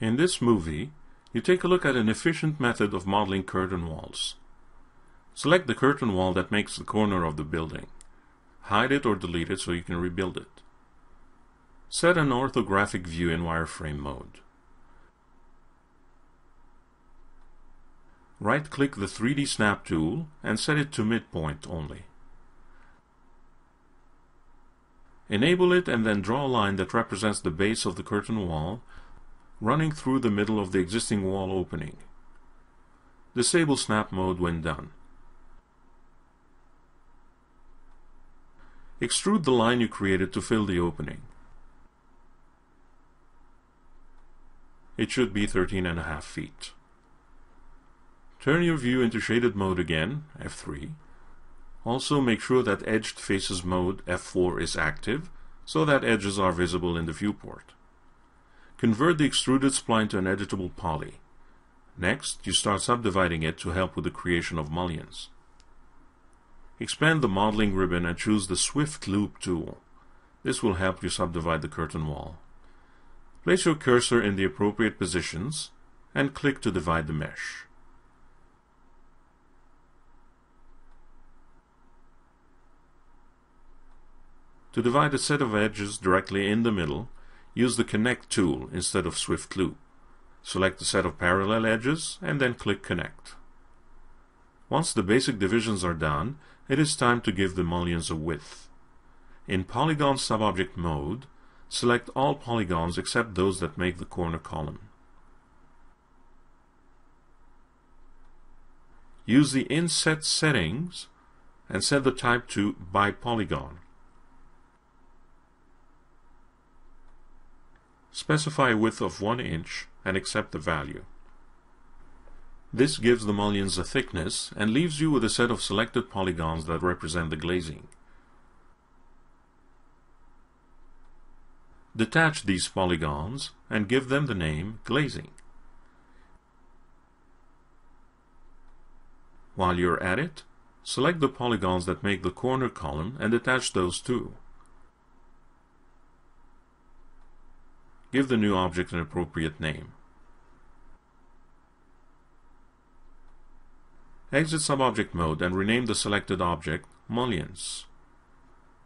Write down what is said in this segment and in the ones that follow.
In this movie, you take a look at an efficient method of modeling curtain walls. Select the curtain wall that makes the corner of the building. Hide it or delete it so you can rebuild it. Set an orthographic view in wireframe mode. Right-click the 3D Snap tool and set it to midpoint only. Enable it and then draw a line that represents the base of the curtain wall running through the middle of the existing wall opening. Disable snap mode when done. Extrude the line you created to fill the opening. It should be 13 and a half feet. Turn your view into shaded mode again, F3. Also make sure that edged faces mode, F4 is active, so that edges are visible in the viewport. Convert the extruded spline to an editable poly. Next, you start subdividing it to help with the creation of mullions. Expand the modeling ribbon and choose the Swift Loop tool. This will help you subdivide the curtain wall. Place your cursor in the appropriate positions and click to divide the mesh. To divide a set of edges directly in the middle, use the Connect tool instead of Swift Loop. Select the set of parallel edges and then click Connect. Once the basic divisions are done, it is time to give the mullions a width. In Polygon Subobject mode, select all polygons except those that make the corner column. Use the Inset settings and set the type to by polygon. Specify a width of 1 inch and accept the value. This gives the mullions a thickness and leaves you with a set of selected polygons that represent the glazing. Detach these polygons and give them the name glazing. While you're at it, select the polygons that make the corner column and attach those too. Give the new object an appropriate name. Exit subobject mode and rename the selected object mullions.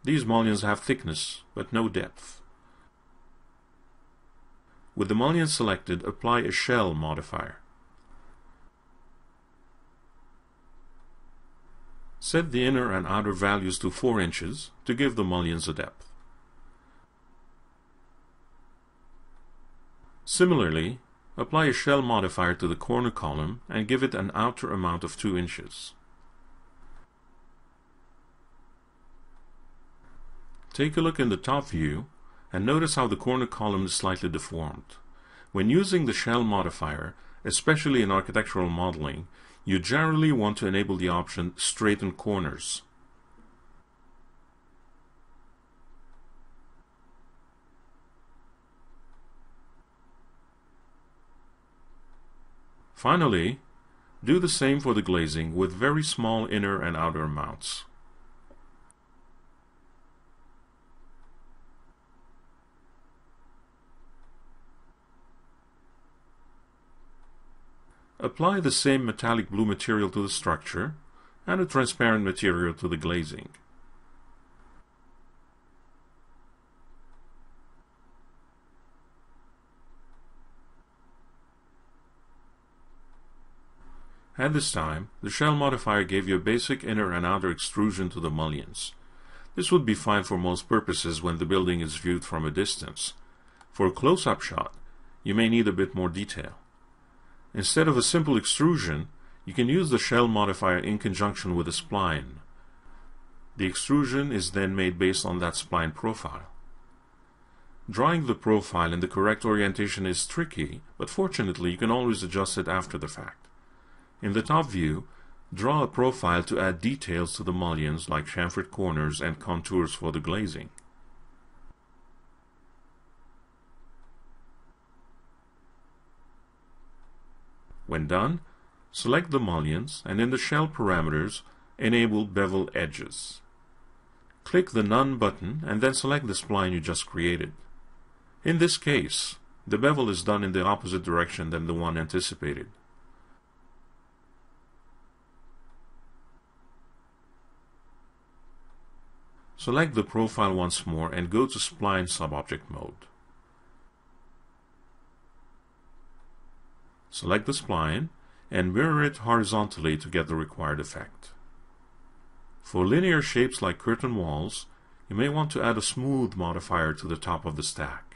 These mullions have thickness, but no depth. With the mullion selected, apply a shell modifier. Set the inner and outer values to 4 inches to give the mullions a depth. Similarly, apply a shell modifier to the corner column and give it an outer amount of 2 inches. Take a look in the top view and notice how the corner column is slightly deformed. When using the shell modifier, especially in architectural modeling, you generally want to enable the option Straighten Corners. Finally, do the same for the glazing with very small inner and outer mounts. Apply the same metallic blue material to the structure and a transparent material to the glazing. At this time, the shell modifier gave you a basic inner and outer extrusion to the mullions. This would be fine for most purposes when the building is viewed from a distance. For a close-up shot, you may need a bit more detail. Instead of a simple extrusion, you can use the shell modifier in conjunction with a spline. The extrusion is then made based on that spline profile. Drawing the profile in the correct orientation is tricky, but fortunately you can always adjust it after the fact. In the top view, draw a profile to add details to the mullions like chamfered corners and contours for the glazing. When done, select the mullions and in the shell parameters, enable bevel edges. Click the None button and then select the spline you just created. In this case, the bevel is done in the opposite direction than the one anticipated. Select the profile once more and go to Spline subobject mode. Select the spline and mirror it horizontally to get the required effect. For linear shapes like curtain walls, you may want to add a smooth modifier to the top of the stack.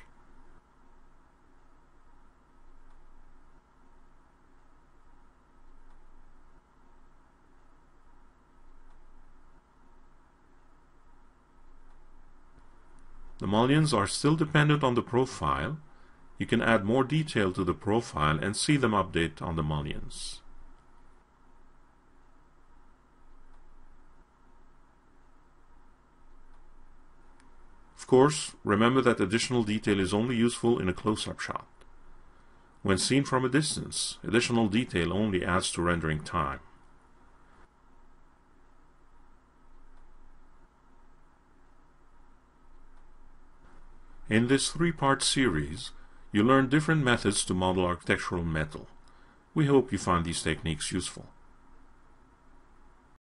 The mullions are still dependent on the profile. You can add more detail to the profile and see them update on the mullions. Of course, remember that additional detail is only useful in a close-up shot. When seen from a distance, additional detail only adds to rendering time. In this three-part series, you learn different methods to model architectural metal. We hope you find these techniques useful.